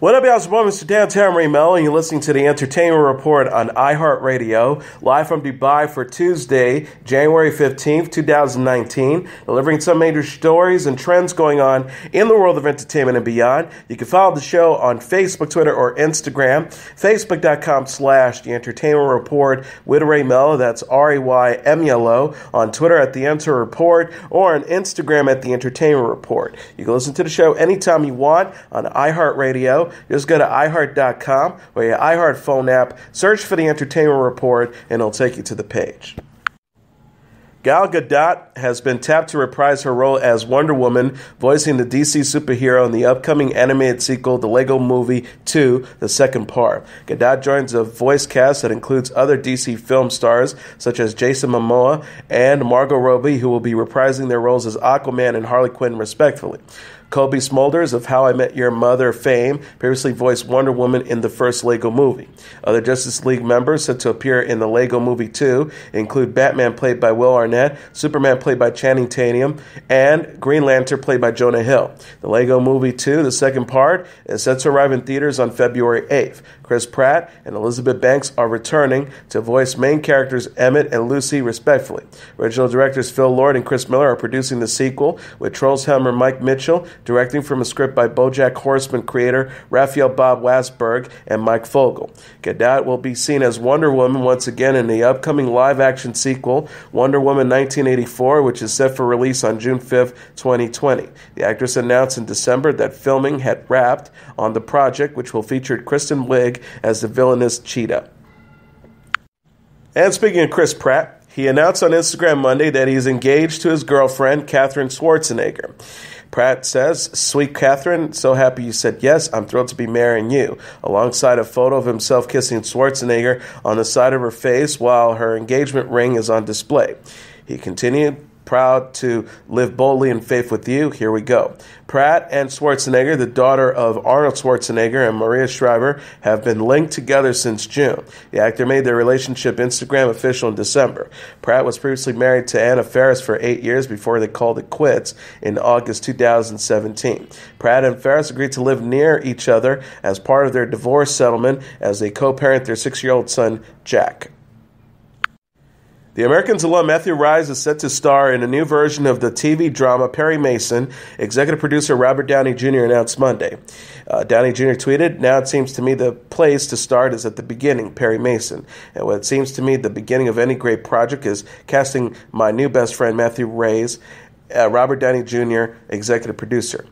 What up, y'all? It's Mr. Downtown Ray Melo, and you're listening to the Entertainment Report on iHeartRadio, live from Dubai for Tuesday, January 15th, 2019, delivering some major stories and trends going on in the world of entertainment and beyond. You can follow the show on Facebook, Twitter, or Instagram. Facebook.com slash The Entertainment Report with Ray Melo, that's R-A-Y-M-E-L-O, on Twitter at The Enter Report, or on Instagram at The Entertainment Report. You can listen to the show anytime you want on iHeartRadio just go to iHeart.com or your iHeart phone app, search for the Entertainment Report, and it'll take you to the page. Gal Gadot has been tapped to reprise her role as Wonder Woman, voicing the DC superhero in the upcoming animated sequel, The Lego Movie 2, the second part. Gadot joins a voice cast that includes other DC film stars such as Jason Momoa and Margot Robbie, who will be reprising their roles as Aquaman and Harley Quinn, respectively. Cobie Smulders of How I Met Your Mother fame previously voiced Wonder Woman in the first Lego movie. Other Justice League members set to appear in the Lego movie 2 include Batman played by Will Arnett, Superman played by Channing Tatum, and Green Lantern played by Jonah Hill. The Lego movie 2, the second part, is set to arrive in theaters on February 8th. Chris Pratt and Elizabeth Banks are returning to voice main characters Emmett and Lucy, respectively. Original directors Phil Lord and Chris Miller are producing the sequel, with Trolls Helmer Mike Mitchell directing from a script by Bojack Horseman creator Raphael Bob Waksberg and Mike Fogel. Gadot will be seen as Wonder Woman once again in the upcoming live action sequel, Wonder Woman 1984, which is set for release on June 5th, 2020. The actress announced in December that filming had wrapped on the project, which will feature Kristen Wiig as the villainous Cheetah. And speaking of Chris Pratt, he announced on Instagram Monday that he's engaged to his girlfriend, Katherine Schwarzenegger. Pratt says, Sweet Katherine, so happy you said yes. I'm thrilled to be marrying you. Alongside a photo of himself kissing Schwarzenegger on the side of her face while her engagement ring is on display. He continued, proud to live boldly in faith with you. Here we go. Pratt and Schwarzenegger, the daughter of Arnold Schwarzenegger and Maria Shriver, have been linked together since June. The actor made their relationship Instagram official in December. Pratt was previously married to Anna Faris for eight years before they called it quits in August 2017. Pratt and Faris agreed to live near each other as part of their divorce settlement as they co parent their six year old son, Jack. The Americans alum Matthew Rhys is set to star in a new version of the TV drama Perry Mason. Executive producer Robert Downey Jr. announced Monday. Uh, Downey Jr. tweeted, Now it seems to me the place to start is at the beginning, Perry Mason. And what it seems to me the beginning of any great project is casting my new best friend Matthew Rhys, uh, Robert Downey Jr., executive producer.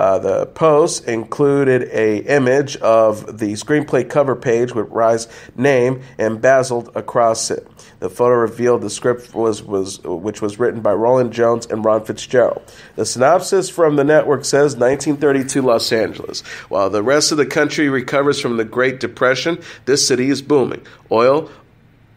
Uh, the post included a image of the screenplay cover page with Rhys' name embezzled across it. The photo revealed the script was, was which was written by Rolin Jones and Ron Fitzgerald. The synopsis from the network says 1932 Los Angeles. While the rest of the country recovers from the Great Depression, this city is booming. Oil,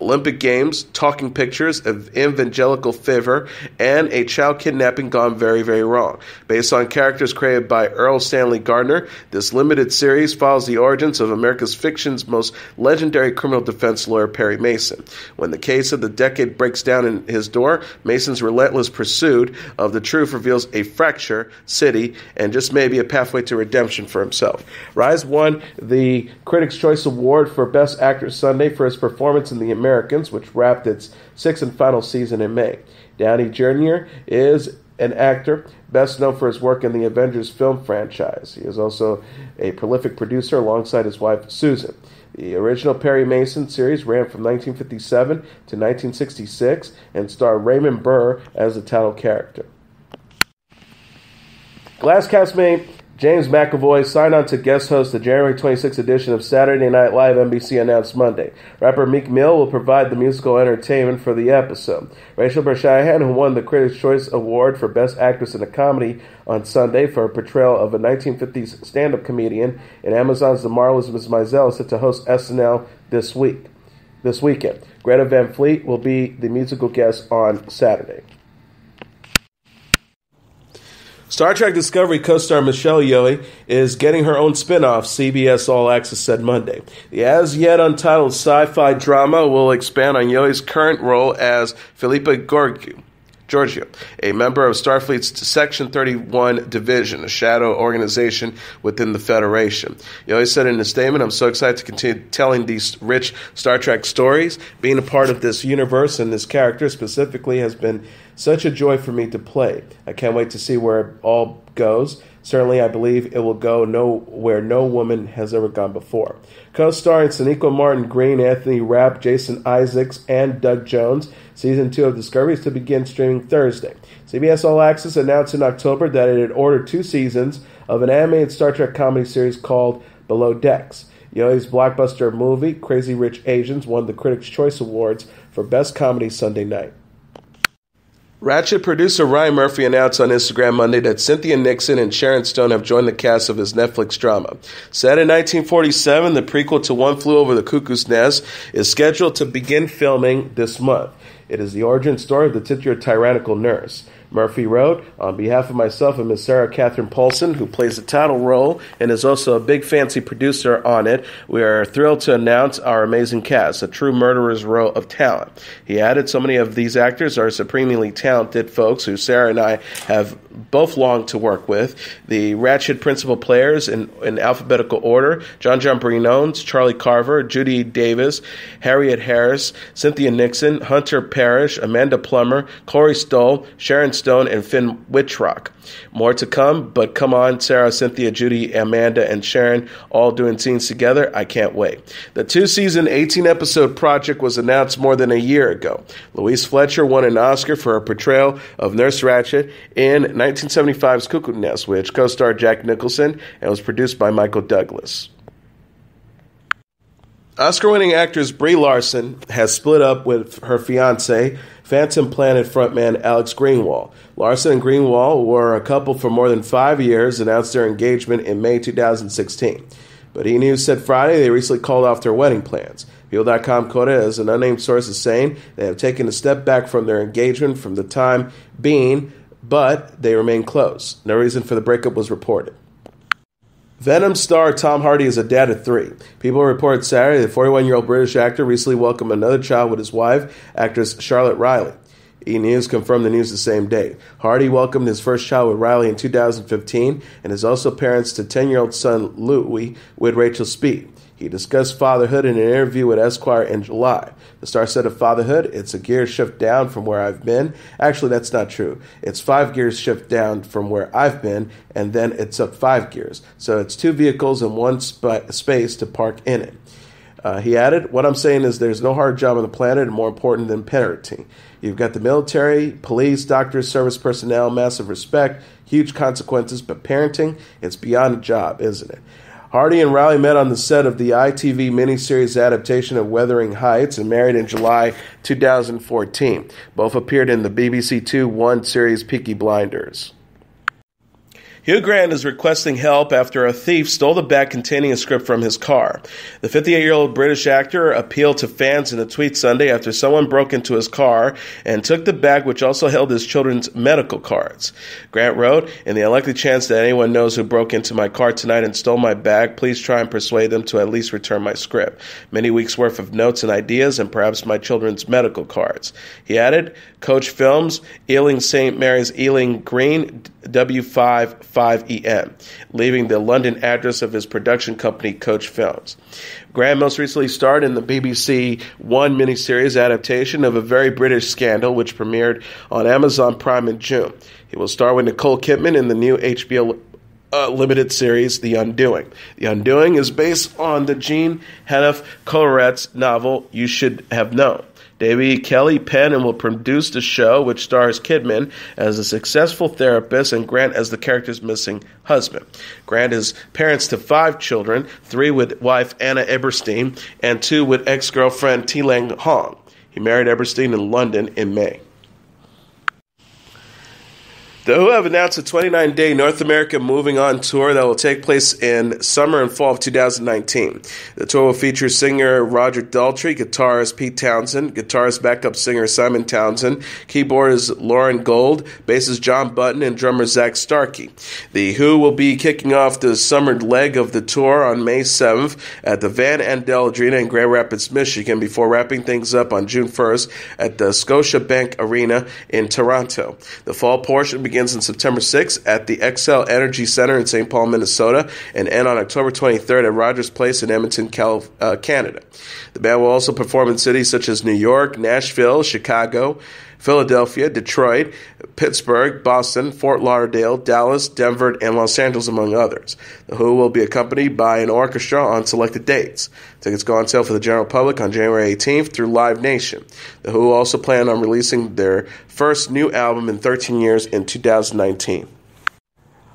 Olympic Games, talking pictures of evangelical fervor, and a child kidnapping gone very, very wrong. Based on characters created by Erle Stanley Gardner, this limited series follows the origins of America's fiction's most legendary criminal defense lawyer, Perry Mason. When the case of the decade breaks down in his door, Mason's relentless pursuit of the truth reveals a fracture, city, and just maybe a pathway to redemption for himself. Rhys won the Critics' Choice Award for Best Actor Sunday for his performance in the American Americans, which wrapped its sixth and final season in May. Downey Jr. is an actor best known for his work in the Avengers film franchise. He is also a prolific producer alongside his wife, Susan. The original Perry Mason series ran from 1957 to 1966 and starred Raymond Burr as the title character. Glass castmate James McAvoy signed on to guest host the January 26th edition of Saturday Night Live NBC announced Monday. Rapper Meek Mill will provide the musical entertainment for the episode. Rachel Brosnahan, who won the Critics' Choice Award for Best Actress in a Comedy on Sunday for her portrayal of a 1950s stand-up comedian in Amazon's The Marvelous Mrs. Maisel, is set to host SNL this week. This weekend, Greta Van Fleet will be the musical guest on Saturday. Star Trek Discovery co star Michelle Yeoh is getting her own spin off, CBS All Access said Monday. The as yet untitled sci fi drama will expand on Yeoh's current role as Philippa Georgiou. Georgiou, a member of Starfleet's Section 31 Division, a shadow organization within the Federation. He always said in his statement, I'm so excited to continue telling these rich Star Trek stories. Being a part of this universe and this character specifically has been such a joy for me to play. I can't wait to see where it all goes. Certainly, I believe it will go no where no woman has ever gone before. Co-starring Sonequa Martin Green, Anthony Rapp, Jason Isaacs, and Doug Jones, season two of Discovery is to begin streaming Thursday. CBS All Access announced in October that it had ordered two seasons of an animated Star Trek comedy series called Below Decks. Yeoh's blockbuster movie, Crazy Rich Asians, won the Critics' Choice Awards for Best Comedy Sunday night. Ratched producer Ryan Murphy announced on Instagram Monday that Cynthia Nixon and Sharon Stone have joined the cast of his Netflix drama. Set in 1947, the prequel to One Flew Over the Cuckoo's Nest is scheduled to begin filming this month. It is the origin story of the titular tyrannical nurse. Murphy wrote, On behalf of myself and Miss Sarah Catherine Paulson, who plays the title role and is also a big fancy producer on it, we are thrilled to announce our amazing cast, a true murderer's row of talent. He added, So many of these actors are supremely talented folks who Sarah and I have both longed to work with. The Ratched principal players in, in alphabetical order Jon Jon Briones, Charlie Carver, Judy Davis, Harriet Harris, Cynthia Nixon, Hunter Parrish, Amanda Plummer, Corey Stoll, Sharon Stone, and Finn Wittrock. More to come, but come on, Sarah, Cynthia, Judy, Amanda, and Sharon all doing scenes together. I can't wait. The two season, 18 episode project was announced more than a year ago. Louise Fletcher won an Oscar for her portrayal of Nurse Ratched in 1975's Cuckoo Nest, which co starred Jack Nicholson and was produced by Michael Douglas. Oscar winning actress Brie Larson has split up with her fiance, Phantom Planet frontman Alex Greenwald. Larson and Greenwald were a couple for more than five years, announced their engagement in May 2016. But E! News said Friday they recently called off their wedding plans. People.com quoted as an unnamed source is saying they have taken a step back from their engagement from the time being, but they remain close. No reason for the breakup was reported. Venom star Tom Hardy is a dad of three. People report Saturday the 41 year old British actor recently welcomed another child with his wife, actress Charlotte Riley. E! News confirmed the news the same day. Hardy welcomed his first child with Riley in 2015 and is also parents to 10 year old son Louis with Rachel Speed. He discussed fatherhood in an interview with Esquire in July. The star said of fatherhood, it's a gear shift down from where I've been. Actually, that's not true. It's five gears shift down from where I've been, and then it's up five gears. So it's two vehicles and one sp- space to park in it. Uh, he added, What I'm saying is there's no hard job on the planet more important than parenting. You've got the military, police, doctors, service personnel, massive respect, huge consequences, but parenting, it's beyond a job, isn't it? Hardy and Riley met on the set of the ITV miniseries adaptation of Wuthering Heights and married in July 2014. Both appeared in the BBC Two One series Peaky Blinders. Hugh Grant is requesting help after a thief stole the bag containing a script from his car. The 58 year old British actor appealed to fans in a tweet Sunday after someone broke into his car and took the bag, which also held his children's medical cards. Grant wrote, In the unlikely chance that anyone knows who broke into my car tonight and stole my bag, please try and persuade them to at least return my script. Many weeks' worth of notes and ideas, and perhaps my children's medical cards. He added, Coach Films, Ealing St. Mary's Ealing Green, W55EM, leaving the London address of his production company, Coach Films. Graham most recently starred in the BBC One miniseries adaptation of a very British scandal, which premiered on Amazon Prime in June. He will star with Nicole Kidman in the new HBO uh, limited series, The Undoing. The Undoing is based on the Jean Hanff Korelitz's novel, You Should Have Known. David Kelley and will produce the show, which stars Kidman as a successful therapist and Grant as the character's missing husband. Grant is parents to five children, three with wife Anna Eberstein and two with ex-girlfriend Tinglan Hong. He married Eberstein in London in May. The Who have announced a 29 day North America Moving On tour that will take place in summer and fall of 2019. The tour will feature singer Roger Daltrey, guitarist Pete Townshend, guitarist backup singer Simon Townshend, keyboardist Loren Gold, bassist Jon Button, and drummer Zak Starkey. The Who will be kicking off the summer leg of the tour on May 7th at the Van Andel Arena in Grand Rapids, Michigan, before wrapping things up on June 1st at the Scotiabank Arena in Toronto. The fall portion begins on September 6th at the Xcel Energy Center in St. Paul, Minnesota, and end on October 23rd at Rogers Place in Edmonton, Cal- uh, Canada. The band will also perform in cities such as New York, Nashville, Chicago, Philadelphia, Detroit, Pittsburgh, Boston, Fort Lauderdale, Dallas, Denver, and Los Angeles, among others. The Who will be accompanied by an orchestra on selected dates. Tickets go on sale for the general public on January 18th through Live Nation. The Who also plan on releasing their first new album in 13 years in 2019.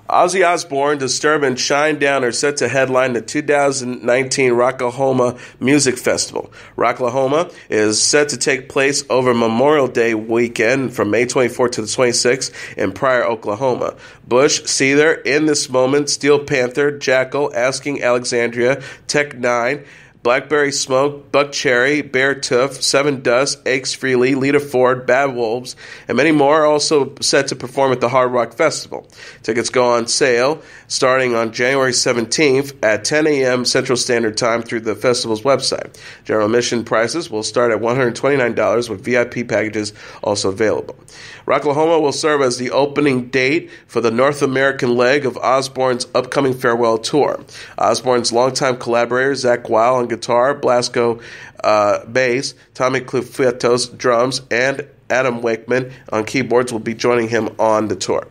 Ozzy Osbourne, Disturbed, and Shinedown are set to headline the 2019 Rocklahoma Music Festival. Rocklahoma is set to take place over Memorial Day weekend from May 24th to the 26th in Pryor, Oklahoma. Bush, Seether, In This Moment, Steel Panther, Jackyl, Asking Alexandria, Tech N9ne, Blackberry Smoke, Buckcherry, Beartooth, Sevendust, Ace Frehley, Lita Ford, Bad Wolves, and many more are also set to perform at the Hard Rock Festival. Tickets go on sale starting on January 17th at 10 a.m. Central Standard Time through the festival's website. General admission prices will start at $129 with VIP packages also available. Rocklahoma will serve as the opening date for the North American leg of Osbourne's upcoming farewell tour. Osbourne's longtime collaborator, Zakk Wylde, on guitar, Blasko uh, bass, Tommy Clufetos drums, and Adam Wakeman on keyboards will be joining him on the tour.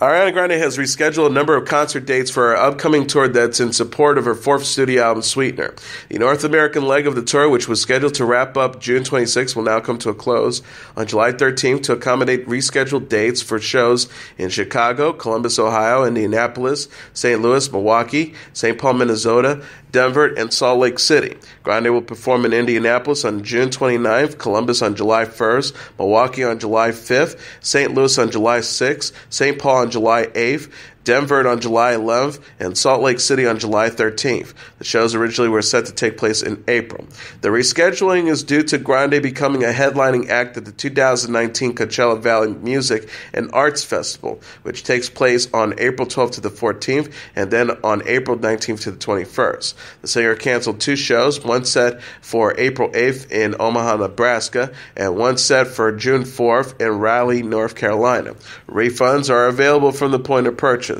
Ariana Grande has rescheduled a number of concert dates for her upcoming tour that's in support of her fourth studio album, Sweetener. The North American leg of the tour, which was scheduled to wrap up June 26, will now come to a close on July 13th to accommodate rescheduled dates for shows in Chicago, Columbus, Ohio, Indianapolis, St. Louis, Milwaukee, St. Paul, Minnesota, Denver, and Salt Lake City. Grande will perform in Indianapolis on June 29th, Columbus on July 1st, Milwaukee on July 5th, St. Louis on July 6th, St. Paul on July 8th, Denver on July 11th, and Salt Lake City on July 13th. The shows originally were set to take place in April. The rescheduling is due to Grande becoming a headlining act at the 2019 Coachella Valley Music and Arts Festival, which takes place on April 12th to the 14th and then on April 19th to the 21st. The singer canceled two shows, one set for April 8th in Omaha, Nebraska, and one set for June 4th in Raleigh, North Carolina. Refunds are available from the point of purchase.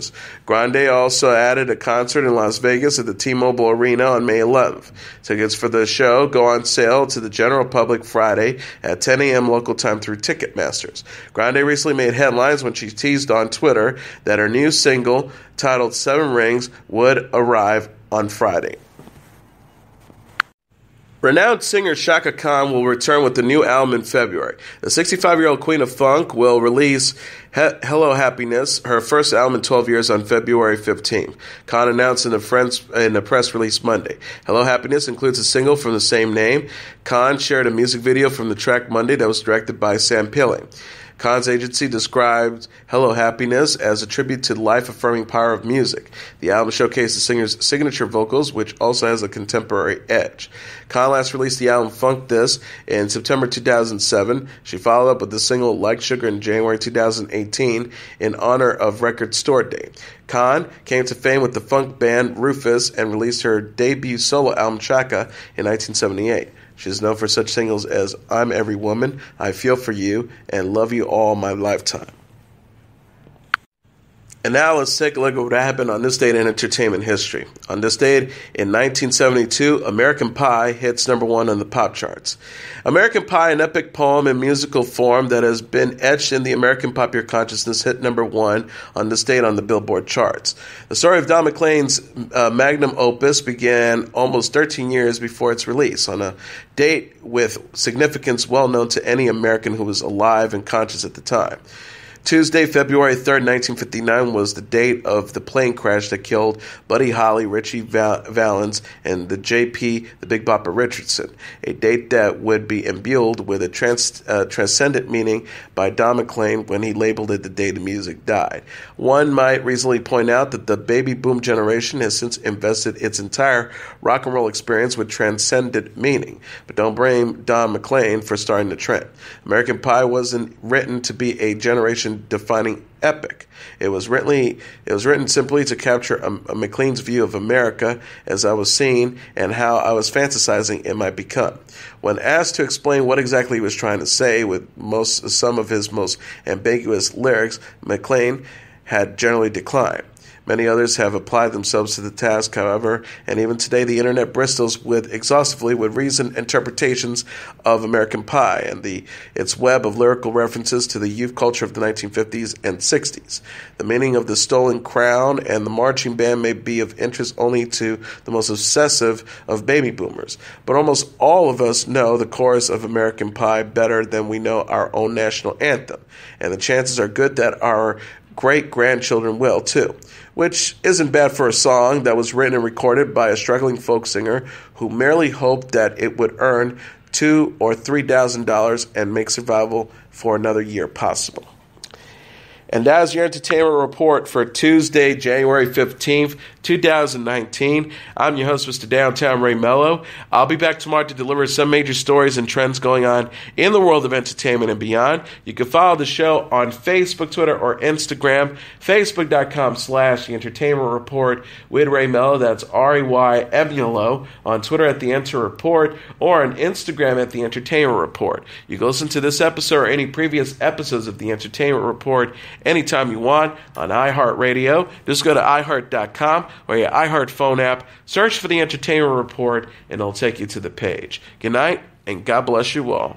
Grande also added a concert in Las Vegas at the T-Mobile Arena on May 11th. Tickets for the show go on sale to the general public Friday at 10 a.m. local time through Ticketmasters. Grande recently made headlines when she teased on Twitter that her new single, titled Seven Rings, would arrive on Friday. Renowned singer Chaka Khan will return with a new album in February. The 65 year old Queen of Funk will release he- Hello Happiness, her first album in 12 years, on February 15th. Khan announced in a, friends, in a press release Monday. Hello Happiness includes a single from the same name. Khan shared a music video from the track Monday that was directed by Sam Pilling. Khan's agency described Hello Happiness as a tribute to the life affirming power of music. The album showcased the singer's signature vocals, which also has a contemporary edge. Khan last released the album Funk This in September 2007. She followed up with the single Like Sugar in January 2018 in honor of Record Store Day. Khan came to fame with the funk band Rufus and released her debut solo album Chaka in 1978. She is known for such singles as I'm Every Woman, I Feel For You, and Love You All My Lifetime. And now let's take a look at what happened on this date in entertainment history. On this date in 1972, American Pie hits number one on the pop charts. American Pie, an epic poem in musical form that has been etched in the American popular consciousness, hit number one on this date on the Billboard charts. The story of Don McLean's uh, magnum opus began almost 13 years before its release, on a date with significance well known to any American who was alive and conscious at the time. Tuesday, February 3rd, 1959, was the date of the plane crash that killed Buddy Holly, Ritchie Valens, and the J.P. the Big Bopper Richardson, a date that would be imbued with a trans, uh, transcendent meaning by Don McLean when he labeled it the day the music died. One might reasonably point out that the baby boom generation has since invested its entire rock and roll experience with transcendent meaning, but don't blame Don McLean for starting the trend. American Pie wasn't written to be a generation defining epic. It was written it was written simply to capture a, a uh, McLean's view of America as I was seeing and how I was fantasizing it might become. When asked to explain what exactly he was trying to say with most some of his most ambiguous lyrics, McLean had generally declined. Many others have applied themselves to the task, however, and even today the internet bristles with exhaustively with recent interpretations of American Pie and the its web of lyrical references to the youth culture of the 1950s and 60s. The meaning of the stolen crown and the marching band may be of interest only to the most obsessive of baby boomers, but almost all of us know the chorus of American Pie better than we know our own national anthem, and the chances are good that our great grandchildren will too which isn't bad for a song that was written and recorded by a struggling folk singer who merely hoped that it would earn two or three thousand dollars and make survival for another year possible. And that is your entertainment report for Tuesday, January 15th, 2019. I'm your host, Mr. Downtown Ray Melo. I'll be back tomorrow to deliver some major stories and trends going on in the world of entertainment and beyond. You can follow the show on Facebook, Twitter, or Instagram. Facebook.com slash The Entertainment Report with Ray Melo. That's R-E-Y M-U-L-O. On Twitter at The Enter Report or on Instagram at The Entertainment Report. You can listen to this episode or any previous episodes of The Entertainment Report anytime you want on iHeartRadio. Just go to iHeart.com or your iHeart phone app, search for the Entertainment Report, and it'll take you to the page. Good night, and God bless you all.